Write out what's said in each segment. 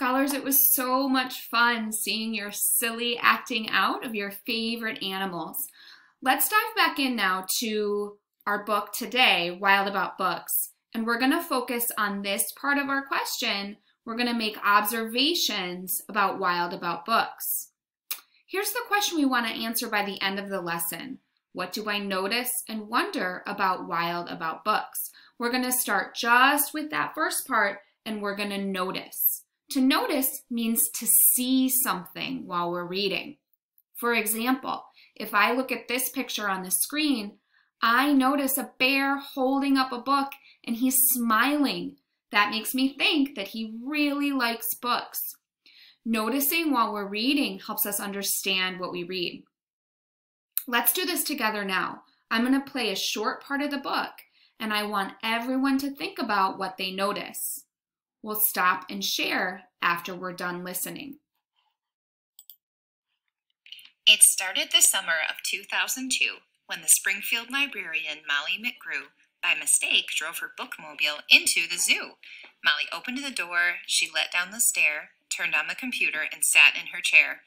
Scholars, it was so much fun seeing your silly acting out of your favorite animals. Let's dive back in now to our book today, Wild About Books. And we're going to focus on this part of our question. We're going to make observations about Wild About Books. Here's the question we want to answer by the end of the lesson. What do I notice and wonder about Wild About Books? We're going to start just with that first part and we're going to notice. To notice means to see something while we're reading. For example, if I look at this picture on the screen, I notice a bear holding up a book and he's smiling. That makes me think that he really likes books. Noticing while we're reading helps us understand what we read. Let's do this together now. I'm going to play a short part of the book, and I want everyone to think about what they notice. We'll stop and share after we're done listening. It started the summer of 2002 when the Springfield librarian Molly McGrew, by mistake, drove her bookmobile into the zoo. Molly opened the door, she let down the stair, turned on the computer, and sat in her chair.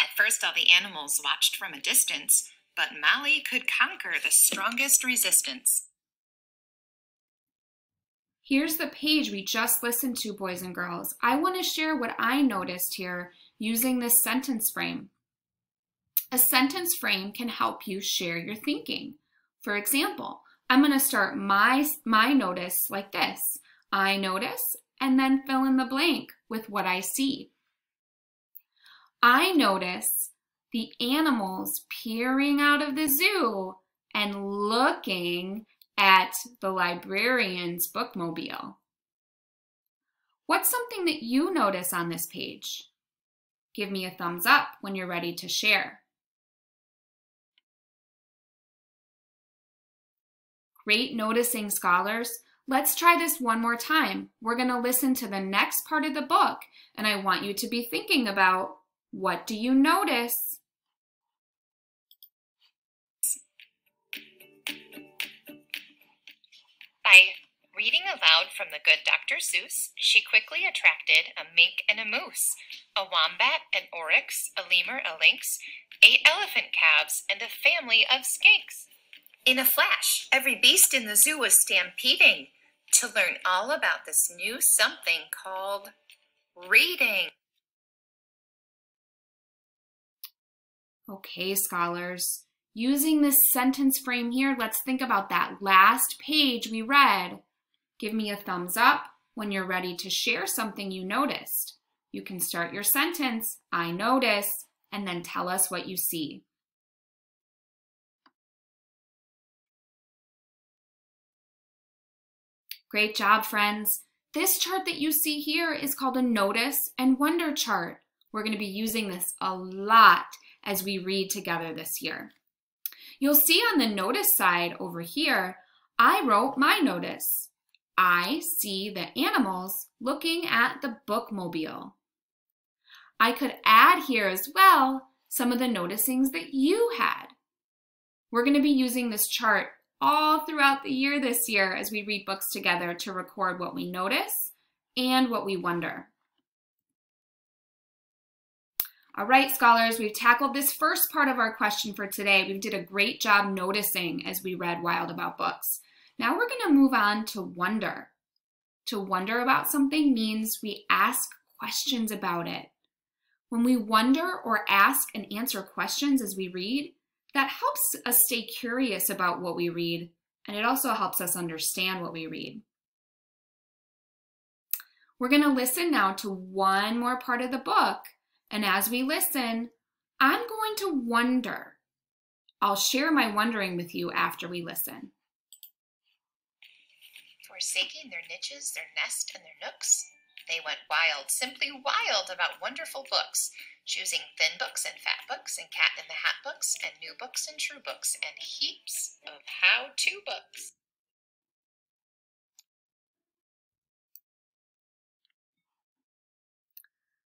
At first, all the animals watched from a distance, but Molly could conquer the strongest resistance. Here's the page we just listened to, boys and girls. I want to share what I noticed here using this sentence frame. A sentence frame can help you share your thinking. For example, I'm going to start my, my notice like this. I notice, and then fill in the blank with what I see. I notice the animals peering out of the zoo and looking at the librarian's bookmobile. What's something that you notice on this page? Give me a thumbs up when you're ready to share. Great noticing, scholars. Let's try this one more time. We're going to listen to the next part of the book, and I want you to be thinking about what do you notice? By reading aloud from the good Dr. Seuss, she quickly attracted a mink and a moose, a wombat, an oryx, a lemur, a lynx, eight elephant calves, and a family of skinks. In a flash, every beast in the zoo was stampeding to learn all about this new something called reading. Okay, scholars. Using this sentence frame here, let's think about that last page we read. Give me a thumbs up when you're ready to share something you noticed. You can start your sentence, I notice, and then tell us what you see. Great job, friends. This chart that you see here is called a notice and wonder chart. We're going to be using this a lot as we read together this year. You'll see on the notice side over here, I wrote my notice. I see the animals looking at the bookmobile. I could add here as well some of the noticings that you had. We're going to be using this chart all throughout the year this year as we read books together to record what we notice and what we wonder. All right, scholars, we've tackled this first part of our question for today. We did a great job noticing as we read Wild About Books. Now we're going to move on to wonder. To wonder about something means we ask questions about it. When we wonder or ask and answer questions as we read, that helps us stay curious about what we read, and it also helps us understand what we read. We're going to listen now to one more part of the book and as we listen, I'm going to wonder. I'll share my wondering with you after we listen. Forsaking their niches, their nest, and their nooks, they went wild, simply wild about wonderful books, choosing thin books and fat books, and cat in the hat books, and new books and true books, and heaps of how to books.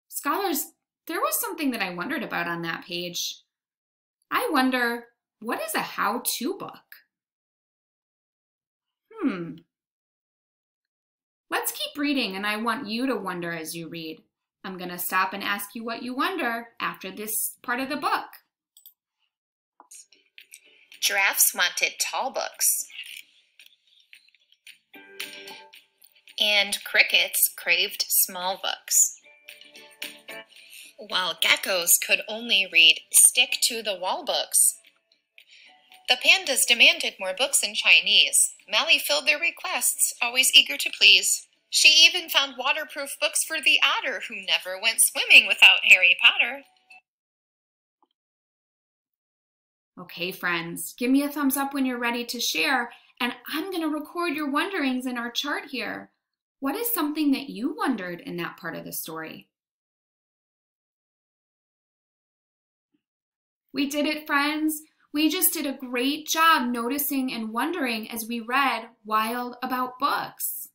Scholars there was something that I wondered about on that page. I wonder, what is a how-to book? Hmm. Let's keep reading and I want you to wonder as you read. I'm going to stop and ask you what you wonder after this part of the book. Giraffes wanted tall books. And crickets craved small books. While geckos could only read stick to the wall books. The pandas demanded more books in Chinese. Molly filled their requests, always eager to please. She even found waterproof books for the otter, who never went swimming without Harry Potter. Okay, friends, give me a thumbs up when you're ready to share, and I'm going to record your wonderings in our chart here. What is something that you wondered in that part of the story? We did it, friends. We just did a great job noticing and wondering as we read Wild About Books.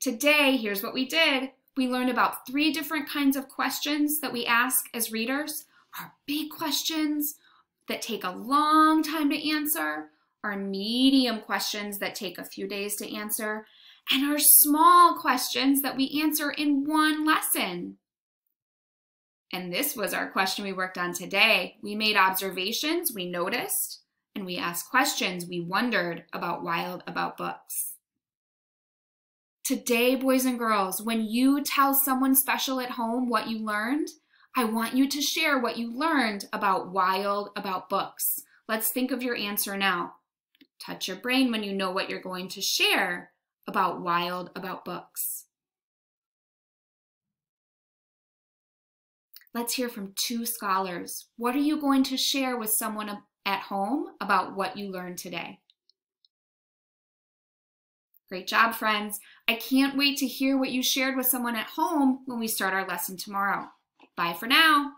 Today, here's what we did. We learned about three different kinds of questions that we ask as readers. Our big questions that take a long time to answer, our medium questions that take a few days to answer, and our small questions that we answer in one lesson. And this was our question we worked on today. We made observations, we noticed, and we asked questions we wondered about wild about books. Today, boys and girls, when you tell someone special at home what you learned, I want you to share what you learned about wild about books. Let's think of your answer now. Touch your brain when you know what you're going to share about wild about books. Let's hear from two scholars. What are you going to share with someone at home about what you learned today? Great job, friends. I can't wait to hear what you shared with someone at home when we start our lesson tomorrow. Bye for now.